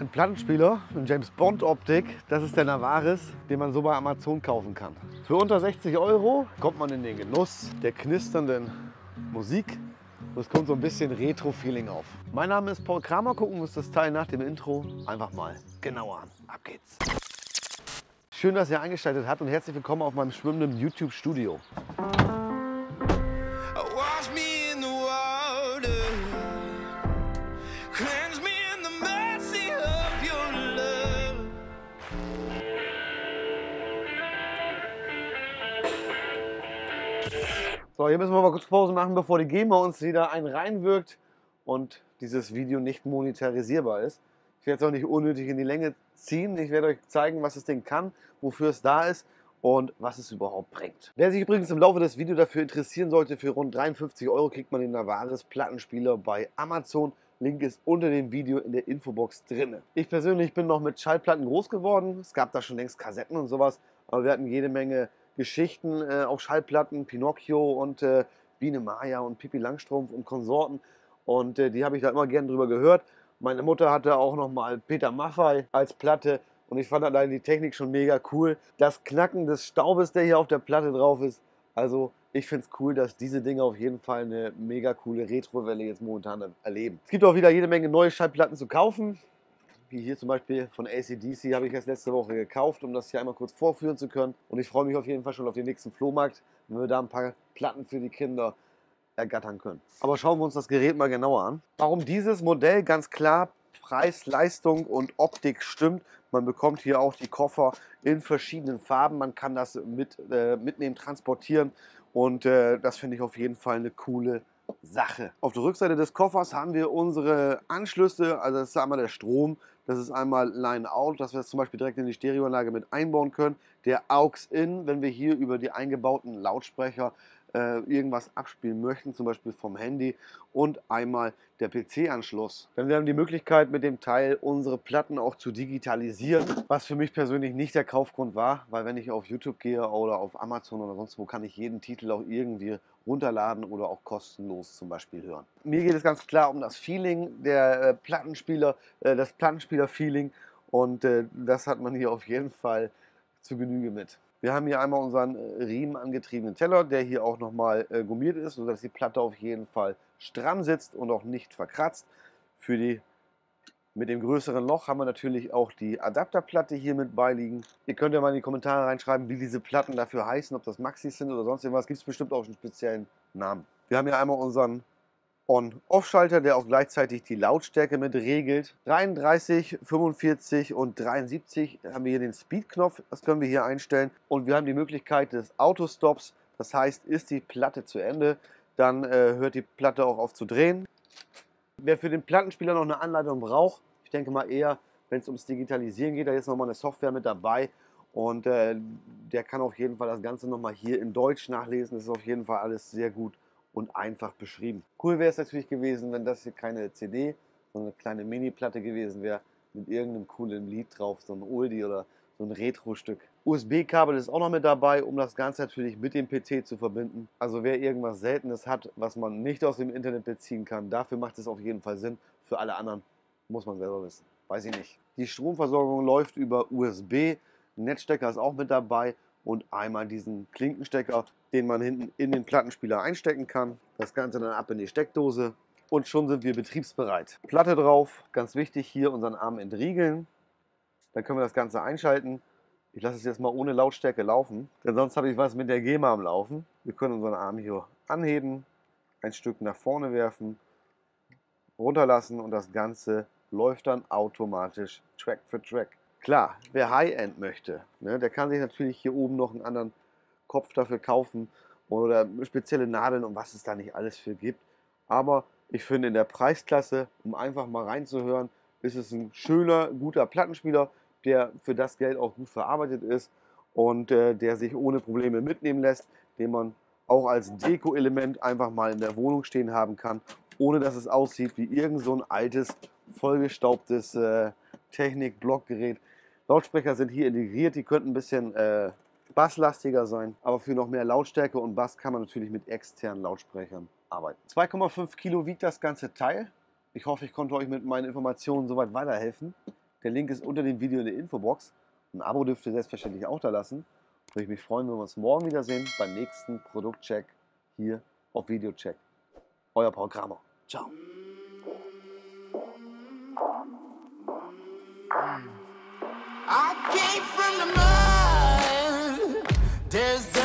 Ein Plattenspieler, ein James Bond Optik, das ist der Navaris, den man so bei Amazon kaufen kann. Für unter 60 Euro kommt man in den Genuss der knisternden Musik es kommt so ein bisschen Retro-Feeling auf. Mein Name ist Paul Kramer, gucken wir uns das Teil nach dem Intro einfach mal genauer an. Ab geht's! Schön, dass ihr eingeschaltet habt und herzlich willkommen auf meinem schwimmenden YouTube-Studio. So, hier müssen wir mal kurz Pause machen, bevor die GEMA uns wieder einen reinwirkt und dieses Video nicht monetarisierbar ist. Ich werde es auch nicht unnötig in die Länge ziehen. Ich werde euch zeigen, was das Ding kann, wofür es da ist und was es überhaupt bringt. Wer sich übrigens im Laufe des Videos dafür interessieren sollte, für rund 53 Euro kriegt man den Navaris Plattenspieler bei Amazon. Link ist unter dem Video in der Infobox drin. Ich persönlich bin noch mit Schallplatten groß geworden. Es gab da schon längst Kassetten und sowas, aber wir hatten jede Menge Geschichten äh, auf Schallplatten, Pinocchio und äh, Biene Maya und Pippi Langstrumpf und Konsorten. Und äh, die habe ich da immer gern drüber gehört. Meine Mutter hatte auch noch mal Peter Maffay als Platte und ich fand allein die Technik schon mega cool. Das Knacken des Staubes, der hier auf der Platte drauf ist. Also ich finde es cool, dass diese Dinge auf jeden Fall eine mega coole Retrowelle jetzt momentan erleben. Es gibt auch wieder jede Menge neue Schallplatten zu kaufen. Wie hier zum Beispiel von ACDC habe ich erst letzte Woche gekauft, um das hier einmal kurz vorführen zu können. Und ich freue mich auf jeden Fall schon auf den nächsten Flohmarkt, wenn wir da ein paar Platten für die Kinder ergattern können. Aber schauen wir uns das Gerät mal genauer an. Warum dieses Modell ganz klar Preis, Leistung und Optik stimmt. Man bekommt hier auch die Koffer in verschiedenen Farben. Man kann das mit, äh, mitnehmen, transportieren und äh, das finde ich auf jeden Fall eine coole Sache. Auf der Rückseite des Koffers haben wir unsere Anschlüsse, also das ist einmal der Strom, das ist einmal Line-Out, dass wir es zum Beispiel direkt in die Stereoanlage mit einbauen können. Der AUX-In, wenn wir hier über die eingebauten Lautsprecher äh, irgendwas abspielen möchten, zum Beispiel vom Handy und einmal der PC-Anschluss. Dann wir haben die Möglichkeit mit dem Teil unsere Platten auch zu digitalisieren, was für mich persönlich nicht der Kaufgrund war, weil wenn ich auf YouTube gehe oder auf Amazon oder sonst wo, kann ich jeden Titel auch irgendwie runterladen oder auch kostenlos zum Beispiel hören. Mir geht es ganz klar um das Feeling der äh, Plattenspieler, äh, das Plattenspieler-Feeling und das hat man hier auf jeden Fall zu Genüge mit. Wir haben hier einmal unseren äh, Riemen angetriebenen Teller, der hier auch nochmal äh, gummiert ist, sodass die Platte auf jeden Fall stramm sitzt und auch nicht verkratzt. Für die mit dem größeren Loch haben wir natürlich auch die Adapterplatte hier mit beiliegen. Ihr könnt ja mal in die Kommentare reinschreiben, wie diese Platten dafür heißen, ob das Maxis sind oder sonst irgendwas. Gibt es bestimmt auch einen speziellen Namen. Wir haben hier einmal unseren On-Off-Schalter, der auch gleichzeitig die Lautstärke mit regelt. 33, 45 und 73 haben wir hier den Speed-Knopf, das können wir hier einstellen. Und wir haben die Möglichkeit des Autostops, das heißt, ist die Platte zu Ende, dann äh, hört die Platte auch auf zu drehen. Wer für den Plattenspieler noch eine Anleitung braucht, ich denke mal eher, wenn es ums Digitalisieren geht, da ist nochmal eine Software mit dabei. Und äh, der kann auf jeden Fall das Ganze nochmal hier in Deutsch nachlesen. Das ist auf jeden Fall alles sehr gut und einfach beschrieben. Cool wäre es natürlich gewesen, wenn das hier keine CD, sondern eine kleine Mini-Platte gewesen wäre mit irgendeinem coolen Lied drauf, so ein Oldie oder so ein Retro-Stück. USB-Kabel ist auch noch mit dabei, um das Ganze natürlich mit dem PC zu verbinden. Also wer irgendwas Seltenes hat, was man nicht aus dem Internet beziehen kann, dafür macht es auf jeden Fall Sinn. Für alle anderen muss man selber wissen. Weiß ich nicht. Die Stromversorgung läuft über USB. Netzstecker ist auch mit dabei und einmal diesen Klinkenstecker, den man hinten in den Plattenspieler einstecken kann. Das Ganze dann ab in die Steckdose und schon sind wir betriebsbereit. Platte drauf, ganz wichtig hier unseren Arm entriegeln. Dann können wir das Ganze einschalten. Ich lasse es jetzt mal ohne Lautstärke laufen, denn sonst habe ich was mit der GEMA am Laufen. Wir können unseren Arm hier anheben, ein Stück nach vorne werfen, runterlassen und das Ganze läuft dann automatisch Track für Track. Klar, wer High-End möchte, ne, der kann sich natürlich hier oben noch einen anderen Kopf dafür kaufen oder spezielle Nadeln und was es da nicht alles für gibt. Aber ich finde in der Preisklasse, um einfach mal reinzuhören, ist es ein schöner, guter Plattenspieler, der für das Geld auch gut verarbeitet ist und äh, der sich ohne Probleme mitnehmen lässt, den man auch als Deko-Element einfach mal in der Wohnung stehen haben kann, ohne dass es aussieht wie irgend so ein altes, vollgestaubtes äh, Technik-Blockgerät. Lautsprecher sind hier integriert, die könnten ein bisschen äh, basslastiger sein, aber für noch mehr Lautstärke und Bass kann man natürlich mit externen Lautsprechern arbeiten. 2,5 Kilo wiegt das ganze Teil. Ich hoffe, ich konnte euch mit meinen Informationen soweit weiterhelfen. Der Link ist unter dem Video in der Infobox. Ein Abo dürft ihr selbstverständlich auch da lassen. Würde ich mich freuen, wenn wir uns morgen wiedersehen beim nächsten Produktcheck hier auf Videocheck. Euer Paul Kramer. Ciao. I came from the mud. There's the